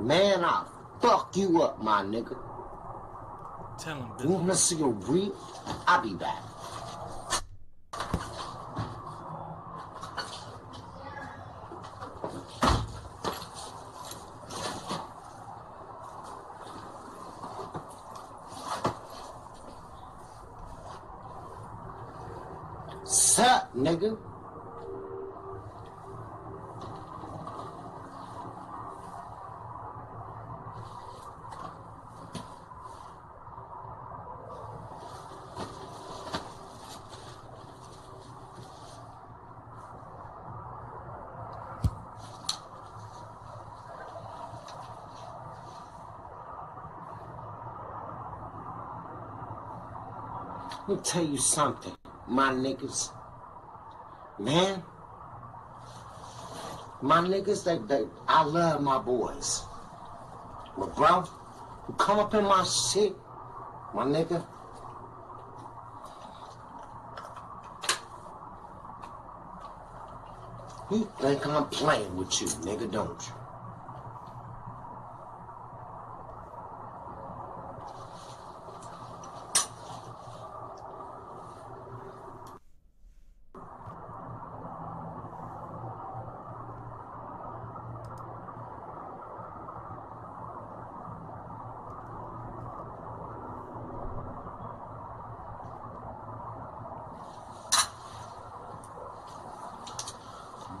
Man, I'll fuck you up, my nigga. Tell him, You wanna see a real? I'll be back. Sup, nigga? Let me tell you something, my niggas. Man, my niggas, they, they, I love my boys. But bro, you come up in my shit, my nigga. You think I'm playing with you, nigga, don't you?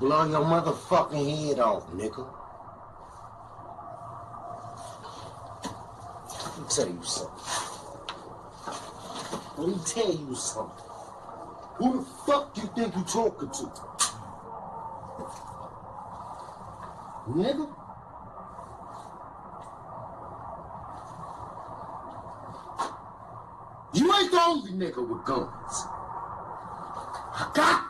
Blow your motherfucking head off, nigga. Let me tell you something. Let me tell you something. Who the fuck do you think you talking to? Nigga? You ain't the only nigga with guns. I got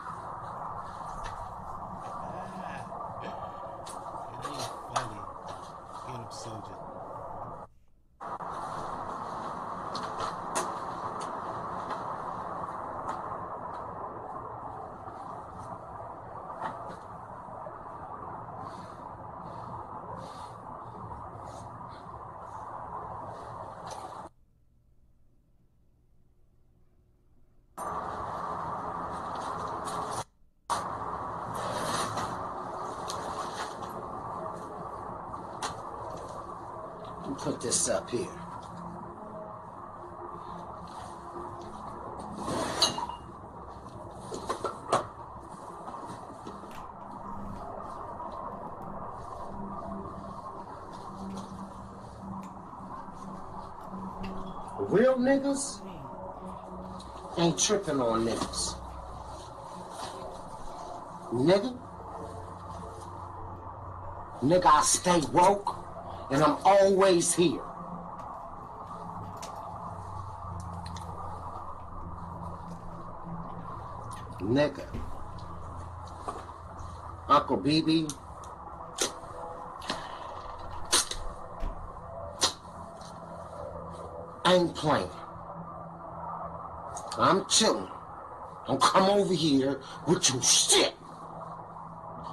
It ain't funny. Get him, soldier. Let me put this up here. Real niggas ain't tripping on niggas. Nigga, nigga, I stay woke and I'm always here. Nigga. Uncle BB. ain't playing. I'm chilling. Don't come over here with your shit.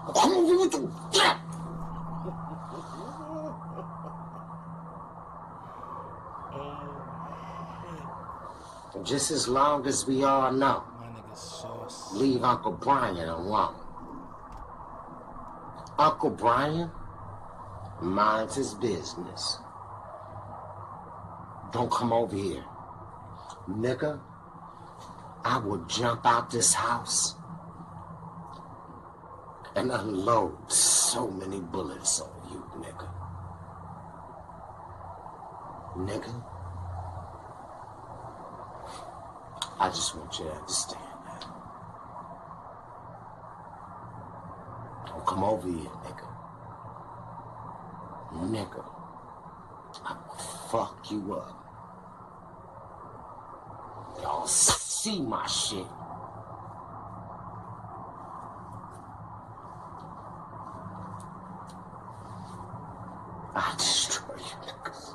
Don't come over with your shit. Just as long as we all know, My nigga sauce. leave Uncle Brian alone. Uncle Brian minds his business. Don't come over here. Nigga, I will jump out this house and unload so many bullets on you, nigga. Nigga, I just want you to understand that. Don't come over here, nigga. Nigga, I will fuck you up. Y'all see my shit. I destroy you niggas.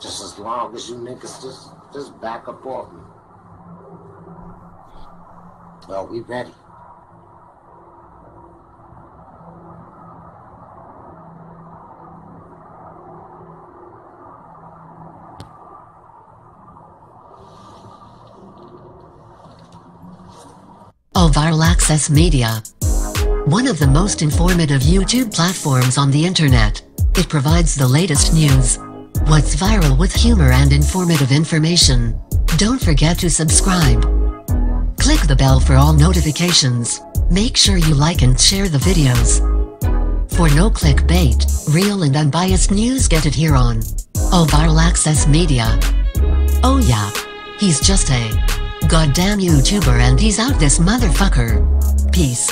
Just as long as you niggas just just back up off me. Well, we ready. Viral Access Media. One of the most informative YouTube platforms on the internet. It provides the latest news. What's viral with humor and informative information. Don't forget to subscribe. Click the bell for all notifications. Make sure you like and share the videos. For no clickbait, real and unbiased news get it here on All Viral Access Media. Oh yeah. He's just a goddamn YouTuber and he's out this motherfucker. Peace.